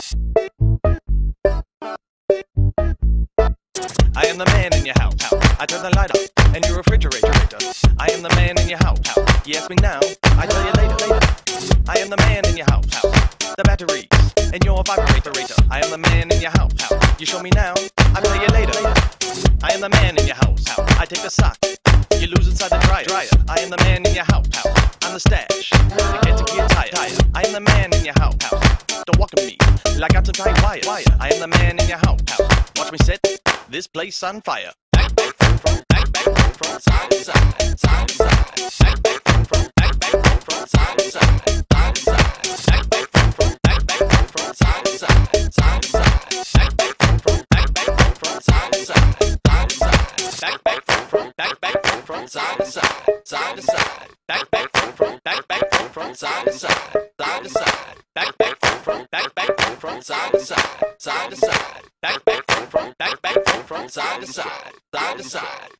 I am the man in your house. I turn the light off and your refrigerator. I am the man in your house. You ask me now, I tell you later. later. I am the man in your house. The batteries and your vibrator. I am the man in your house. You show me now, I tell you later. I am the man in your house. I take the sock. You lose inside the dryer. I am the man in your house. I'm the stash. You get a kid tired. I am the man in your house. Don't walk me like I some tight wires. I am the man in your house. Watch me set this place on fire. Back, back, front, front, back, back, front, front, side to side, side to side. Back, back, front, front, back, back, front, front, side to side, side to side. Back, back, front, front, back, back, front, front, side to side, side to side. Back, back, front, front, back, back, front, front, side to side, side to side. Back, back, front, front, back, back, front, front, side to side, side to side. Back, back, front, front, back, back, front, front, side to side, side to side front, side to side, side to side, back, back, front, front, back, back, front, front, side to side, side to side.